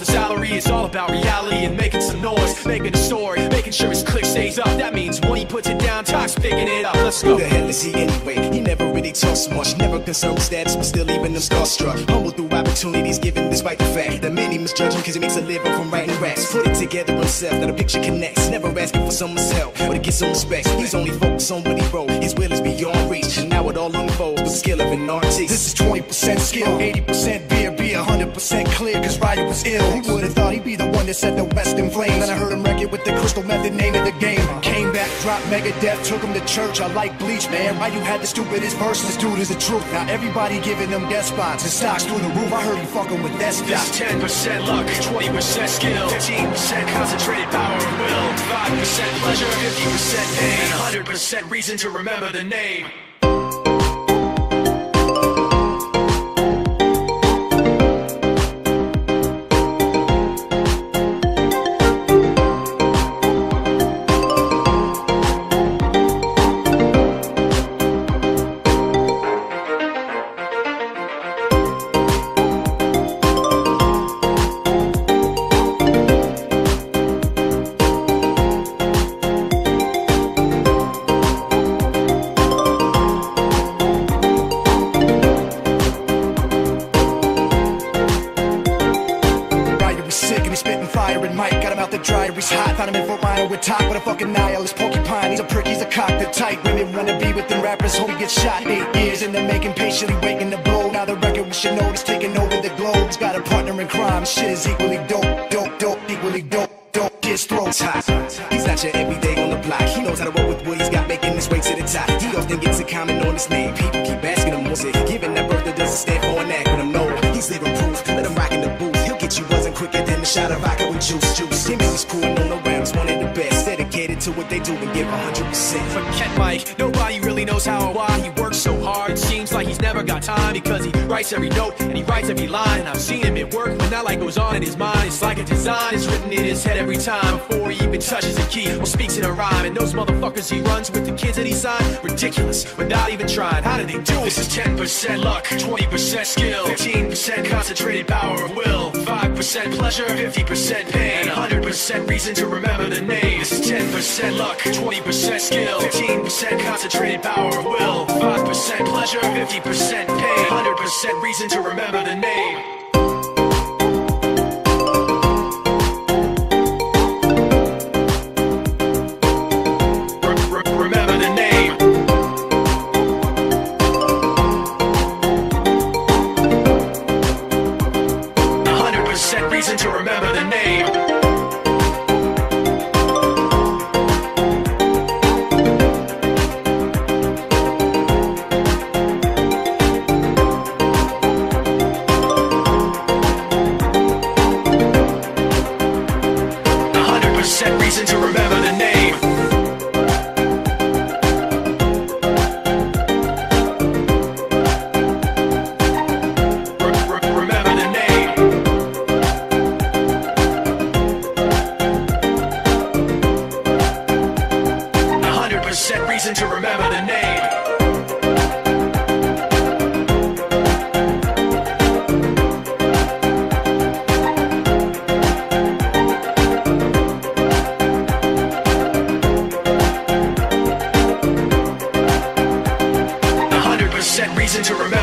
the salary, it's all about reality and making some noise, making a story, making sure his click stays up. That means when he puts it down, talks picking it up. Let's Who go. the hell is he anyway? He never really talks much, never concerned with status, but still leaving them starstruck. Humble through opportunities given despite the fact that many misjudge him because he makes a living from writing raps. Put it together himself, that a picture connects. Never asking for someone's help, but to get some respect. He's only focused on what he wrote. His will is beyond reach, and now it all unfolds with the skill of an artist. This is 20% skill, 80% beer, be 100% clear, cause Ryder was ill. He would've thought he'd be the one that set the West in flames. Then I heard him wreck it with the crystal method, name of the game. Came back, dropped Megadeth, took him to church. I like Bleach, man. You had the stupidest verse? This dude is the truth. Now everybody giving them guest spots and stocks through the roof. I heard he fucking with that This stock. 10% luck, 20% skill, 15% concentrated power of will, 5% pleasure, 50% pain, and 100% reason to remember the name. Out the dryer. He's hot, found him in Fort Minor with top with a fucking nihilist porcupine. He's a prick, he's a cock, the tight. Women wanna be with them rappers, hope he gets shot. Eight years in the making, patiently waiting to blow. Now the record we should know is taking over the globe. He's got a partner in crime, shit is equally dope, dope, dope, equally dope, dope. His throat's hot. He's not your everyday on the block. He knows how to roll with what he's got, making his way to the top. He often gets a comment on his name. People keep asking him, what's it? Giving that birth that doesn't stand for an acronym. No, he's living proof. Quicker than a shot of vodka with juice. Juice. Jimmy was cool on the rounds, one of the best. Dedicated to what they do and give 100%. Forget Mike, nobody really knows how or why he works so hard. It seems like he's never got time because he writes every note and he writes every line. And I've seen him at work when that light goes on in his mind. It's like a design is written in his head every time before he even touches a key or speaks in a rhyme. And those motherfuckers he runs with the kids that he signed, ridiculous without even trying. How do they do it? This is 10% luck, 20% skill, 15% concentrated power of will, 5% pleasure, 50% pain, and 100% reason to remember the name. This is 10% luck, 20% skill, 15% concentrated power of will, 5% pleasure, 50% pain, 100% reason to remember the name. Reason to remember the name. Reason to remember the name. A hundred percent reason to remember